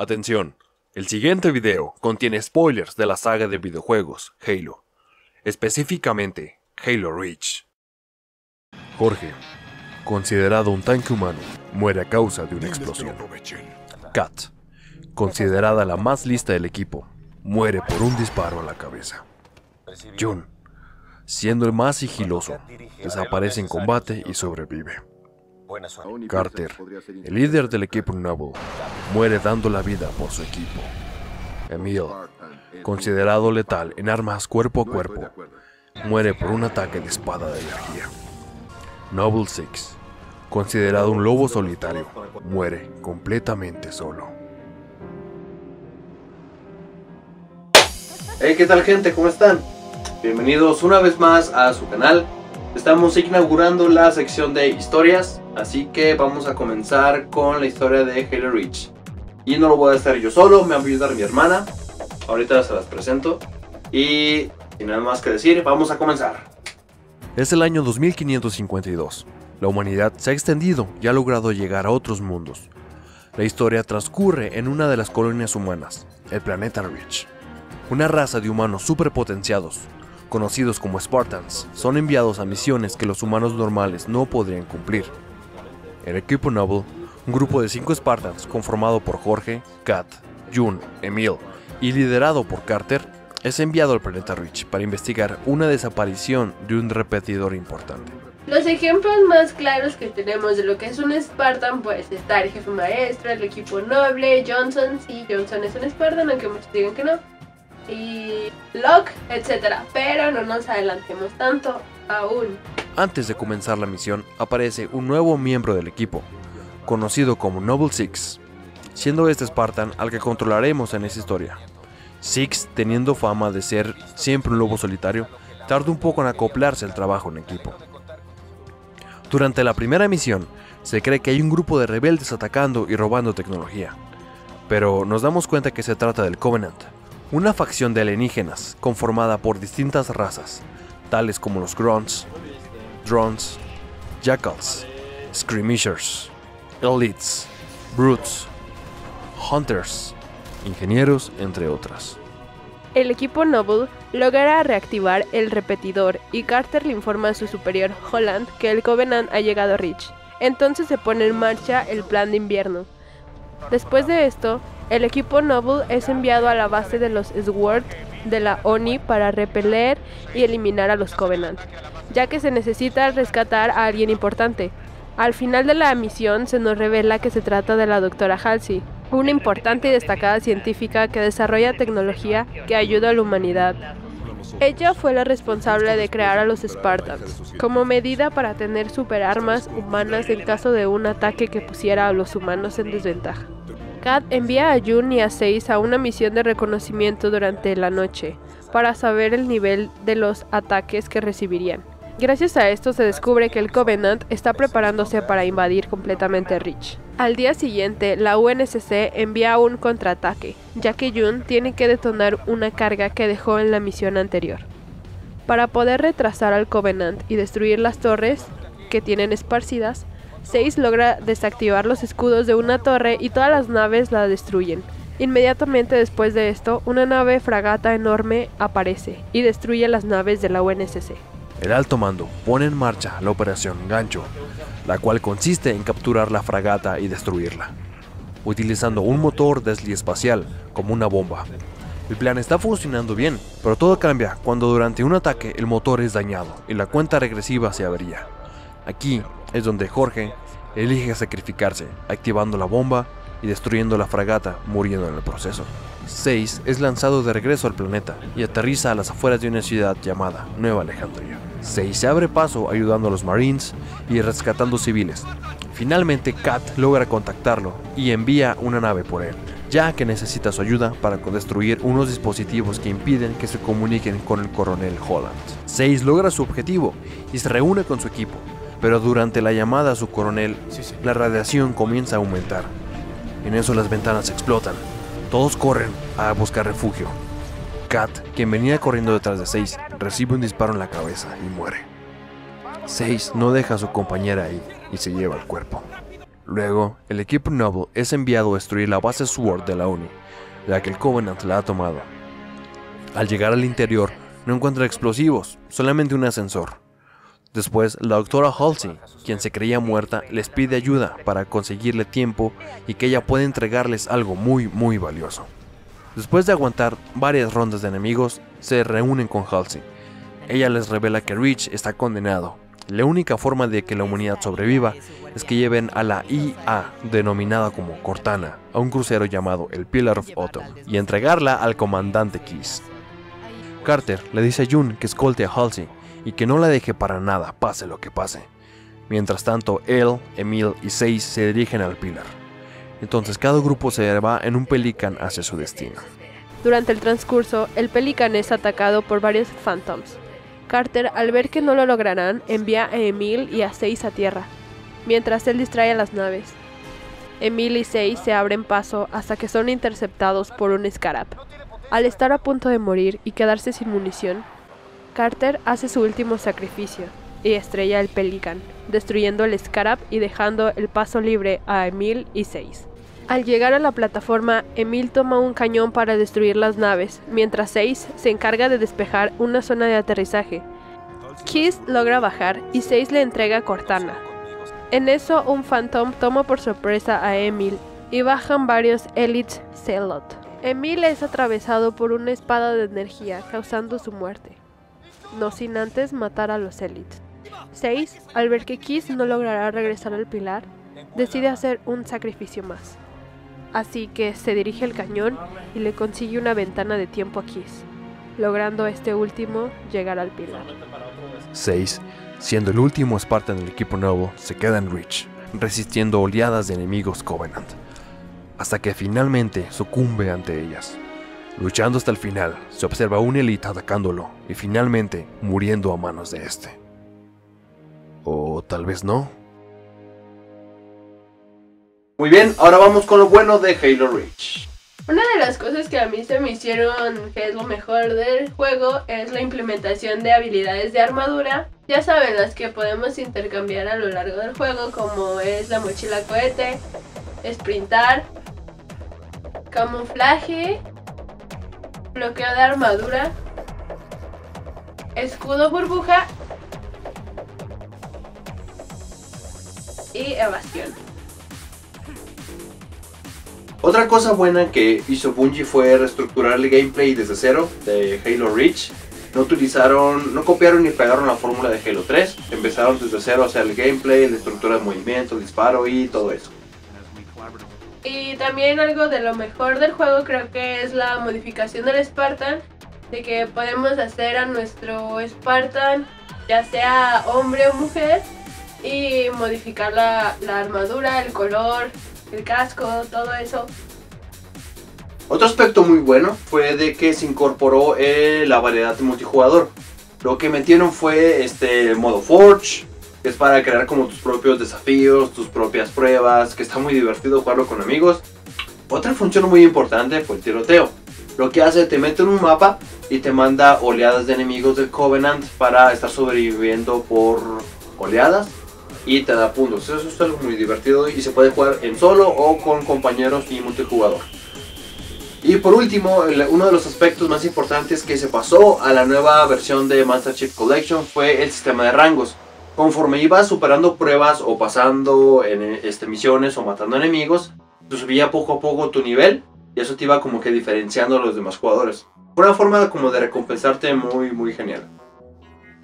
Atención, el siguiente video contiene spoilers de la saga de videojuegos Halo, específicamente Halo Reach. Jorge, considerado un tanque humano, muere a causa de una explosión. Kat, considerada la más lista del equipo, muere por un disparo a la cabeza. Jun, siendo el más sigiloso, desaparece en combate y sobrevive. Carter, el líder del equipo Noble, muere dando la vida por su equipo. Emil, considerado letal en armas cuerpo a cuerpo, muere por un ataque de espada de energía. Noble Six, considerado un lobo solitario, muere completamente solo. Hey, ¿qué tal gente? ¿Cómo están? Bienvenidos una vez más a su canal. Estamos inaugurando la sección de historias, así que vamos a comenzar con la historia de Halo Reach. Y no lo voy a hacer yo solo, me va a ayudar mi hermana. Ahorita se las presento. Y sin nada más que decir, vamos a comenzar. Es el año 2552. La humanidad se ha extendido y ha logrado llegar a otros mundos. La historia transcurre en una de las colonias humanas, el planeta Reach. Una raza de humanos superpotenciados, conocidos como Spartans, son enviados a misiones que los humanos normales no podrían cumplir. El equipo Noble, un grupo de cinco Spartans conformado por Jorge, Kat, Jun, Emil y liderado por Carter, es enviado al planeta Reach para investigar una desaparición de un repetidor importante. Los ejemplos más claros que tenemos de lo que es un Spartan, pues está el jefe maestro, el equipo noble, Johnson, sí, Johnson es un Spartan, aunque muchos digan que no, y Locke, etc. Pero no nos adelantemos tanto aún. Antes de comenzar la misión, aparece un nuevo miembro del equipo, conocido como Noble Six, siendo este Spartan al que controlaremos en esta historia. Six, teniendo fama de ser siempre un lobo solitario, tarda un poco en acoplarse al trabajo en equipo. Durante la primera misión, se cree que hay un grupo de rebeldes atacando y robando tecnología, pero nos damos cuenta que se trata del Covenant, una facción de alienígenas conformada por distintas razas, tales como los Grunts, Drones, Jackals, Skirmishers, Elites, Brutes, Hunters, Ingenieros, entre otras. El equipo Noble logra reactivar el repetidor y Carter le informa a su superior Holland que el Covenant ha llegado a Reach. Entonces se pone en marcha el plan de invierno. Después de esto, el equipo Noble es enviado a la base de los Sword de la ONI para repeler y eliminar a los Covenant, ya que se necesita rescatar a alguien importante. Al final de la misión se nos revela que se trata de la doctora Halsey, una importante y destacada científica que desarrolla tecnología que ayuda a la humanidad. Ella fue la responsable de crear a los Spartans, como medida para tener superarmas humanas en caso de un ataque que pusiera a los humanos en desventaja. Kat envía a Jun y a Seis a una misión de reconocimiento durante la noche, para saber el nivel de los ataques que recibirían. Gracias a esto se descubre que el Covenant está preparándose para invadir completamente Reach. Al día siguiente, la UNSC envía un contraataque, ya que Jun tiene que detonar una carga que dejó en la misión anterior. Para poder retrasar al Covenant y destruir las torres que tienen esparcidas, 6 logra desactivar los escudos de una torre y todas las naves la destruyen. Inmediatamente después de esto, una nave fragata enorme aparece y destruye las naves de la UNSC. El alto mando pone en marcha la operación Gancho, la cual consiste en capturar la fragata y destruirla, utilizando un motor espacial como una bomba. El plan está funcionando bien, pero todo cambia cuando durante un ataque el motor es dañado y la cuenta regresiva se abría. Aquí es donde Jorge elige sacrificarse, activando la bomba y destruyendo la fragata, muriendo en el proceso. 6 es lanzado de regreso al planeta y aterriza a las afueras de una ciudad llamada Nueva Alejandría. 6 se abre paso ayudando a los Marines y rescatando civiles. Finalmente Kat logra contactarlo y envía una nave por él, ya que necesita su ayuda para destruir unos dispositivos que impiden que se comuniquen con el coronel Holland. 6 logra su objetivo y se reúne con su equipo, pero durante la llamada a su coronel, la radiación comienza a aumentar. En eso las ventanas explotan. Todos corren a buscar refugio. Kat, quien venía corriendo detrás de Seis, recibe un disparo en la cabeza y muere. Seis no deja a su compañera ahí y se lleva el cuerpo. Luego, el equipo Noble es enviado a destruir la base SWORD de la Uni, ya que el Covenant la ha tomado. Al llegar al interior, no encuentra explosivos, solamente un ascensor. Después, la doctora Halsey, quien se creía muerta, les pide ayuda para conseguirle tiempo y que ella pueda entregarles algo muy, muy valioso. Después de aguantar varias rondas de enemigos, se reúnen con Halsey. Ella les revela que Rich está condenado. La única forma de que la humanidad sobreviva es que lleven a la IA, denominada como Cortana, a un crucero llamado el Pillar of Autumn, y entregarla al comandante Kiss. Carter le dice a June que escolte a Halsey y que no la deje para nada, pase lo que pase. Mientras tanto, él, Emil y Seis se dirigen al Pilar. Entonces cada grupo se va en un Pelican hacia su destino. Durante el transcurso, el Pelican es atacado por varios Phantoms. Carter, al ver que no lo lograrán, envía a Emil y a Seis a tierra, mientras él distrae a las naves. Emil y Seis se abren paso hasta que son interceptados por un Scarab. Al estar a punto de morir y quedarse sin munición, Carter hace su último sacrificio y estrella el Pelican, destruyendo el Scarab y dejando el paso libre a Emil y Seis. Al llegar a la plataforma, Emil toma un cañón para destruir las naves, mientras Seis se encarga de despejar una zona de aterrizaje. Kiss logra bajar y Seis le entrega a Cortana. En eso, un Phantom toma por sorpresa a Emil y bajan varios Elites Celot. Emil es atravesado por una espada de energía, causando su muerte no sin antes matar a los Elites. 6. Al ver que Kiss no logrará regresar al pilar, decide hacer un sacrificio más. Así que se dirige al cañón y le consigue una ventana de tiempo a Kiss, logrando este último llegar al pilar. 6. Siendo el último Spartan del equipo nuevo, se queda en Reach, resistiendo oleadas de enemigos Covenant, hasta que finalmente sucumbe ante ellas. Luchando hasta el final, se observa a un Elite atacándolo y finalmente muriendo a manos de este. O tal vez no. Muy bien, ahora vamos con lo bueno de Halo Reach. Una de las cosas que a mí se me hicieron que es lo mejor del juego es la implementación de habilidades de armadura. Ya saben, las que podemos intercambiar a lo largo del juego, como es la mochila cohete, sprintar, camuflaje bloqueo de armadura, escudo burbuja y evasión. Otra cosa buena que hizo Bungie fue reestructurar el gameplay desde cero de Halo Reach. No utilizaron, no copiaron ni pegaron la fórmula de Halo 3. Empezaron desde cero a hacer el gameplay, la estructura de movimiento, disparo y todo eso. También algo de lo mejor del juego creo que es la modificación del Spartan, de que podemos hacer a nuestro Spartan ya sea hombre o mujer y modificar la, armadura, el color, el casco, todo eso. Otro aspecto muy bueno fue de que se incorporó eh, la variedad de multijugador. Lo que metieron fue este modo Forge, que es para crear como tus propios desafíos, tus propias pruebas, que está muy divertido jugarlo con amigos. Otra función muy importante fue el tiroteo. Lo que hace, te mete en un mapa y te manda oleadas de enemigos del Covenant para estar sobreviviendo por oleadas y te da puntos. Eso es algo muy divertido y se puede jugar en solo o con compañeros y multijugador. Y por último, uno de los aspectos más importantes que se pasó a la nueva versión de Master Chief Collection fue el sistema de rangos conforme ibas superando pruebas o pasando en este, misiones o matando enemigos, subía poco a poco tu nivel y eso te iba como que diferenciando a los demás jugadores. Fue una forma como de recompensarte muy muy genial.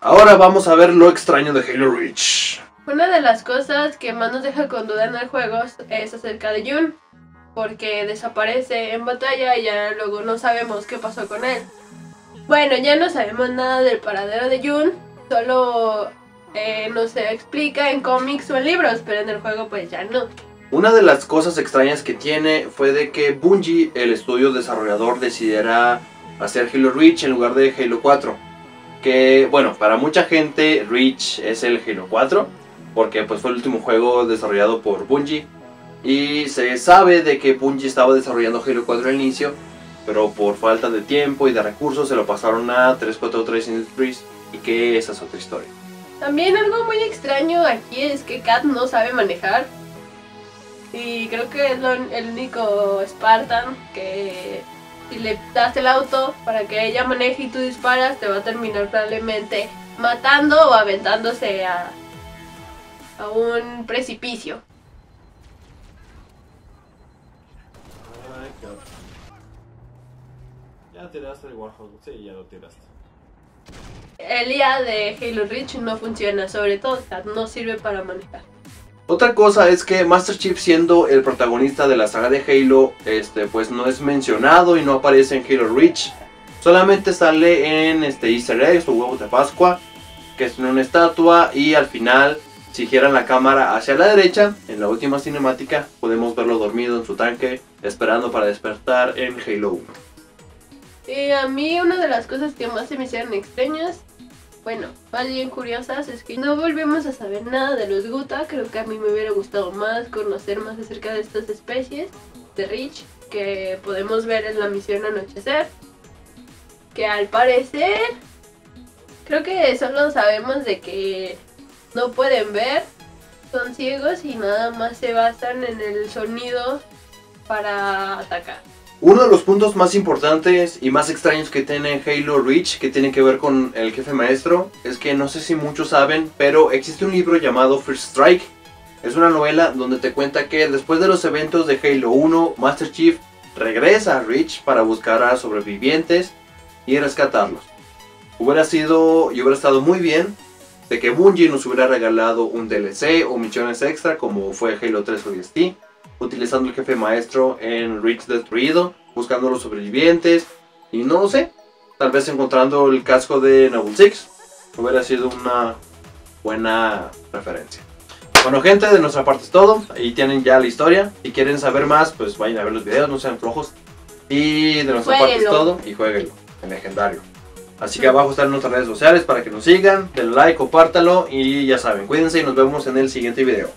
Ahora vamos a ver lo extraño de Halo Reach. Una de las cosas que más nos deja con duda en el juego es acerca de Jun, porque desaparece en batalla y ya luego no sabemos qué pasó con él. Bueno, ya no sabemos nada del paradero de Jun, solo eh, no se explica en cómics o en libros, pero en el juego pues ya no. Una de las cosas extrañas que tiene fue de que Bungie, el estudio desarrollador, decidiera hacer Halo Reach en lugar de Halo 4. Que bueno, para mucha gente Reach es el Halo 4, porque pues fue el último juego desarrollado por Bungie. Y se sabe de que Bungie estaba desarrollando Halo 4 al inicio, pero por falta de tiempo y de recursos se lo pasaron a 343 Industries y que esa es otra historia. También algo muy extraño aquí es que Kat no sabe manejar. Y creo que es lo- el único Spartan que si le das el auto para que ella maneje y tú disparas, te va a terminar probablemente matando o aventándose a, a un precipicio. Ay. Ya tiraste el Warhol. Sí, ya lo tiraste. El IA de Halo Reach no funciona, sobre todo, no sirve para manejar. Otra cosa es que Master Chief siendo el protagonista de la saga de Halo, este, pues no es mencionado y no aparece en Halo Reach. Solamente sale en este Easter eggs o huevos de Pascua, que es una estatua y al final, si giran la cámara hacia la derecha, en la última cinemática, podemos verlo dormido en su tanque, esperando para despertar en Halo 1. Y a mí una de las cosas que más se me hicieron extrañas, bueno, más bien curiosas, es que no volvemos a saber nada de los Guta. Creo que a mí me hubiera gustado más conocer más acerca de estas especies de Rich que podemos ver en la misión Anochecer. Que al parecer, creo que solo sabemos de que no pueden ver, son ciegos y nada más se basan en el sonido para atacar. Uno de los puntos más importantes y más extraños que tiene Halo Reach, que tiene que ver con el jefe maestro, es que no sé si muchos saben, pero existe un libro llamado First Strike. Es una novela donde te cuenta que después de los eventos de Halo 1, Master Chief regresa a Reach para buscar a sobrevivientes y rescatarlos. Hubiera sido y hubiera estado muy bien de que Bungie nos hubiera regalado un DLC o misiones extra como fue Halo 3 ODST utilizando el jefe maestro en Reach destruido, buscando a los sobrevivientes y no lo sé, tal vez encontrando el casco de Noble Six hubiera sido una buena referencia. Bueno gente, de nuestra parte es todo, ahí tienen ya la historia, si quieren saber más pues vayan a ver los videos, no sean flojos y de nuestra parte es todo y jueguenlo en legendario. Así que abajo están nuestras redes sociales para que nos sigan, denle like, compártalo y ya saben, cuídense y nos vemos en el siguiente video.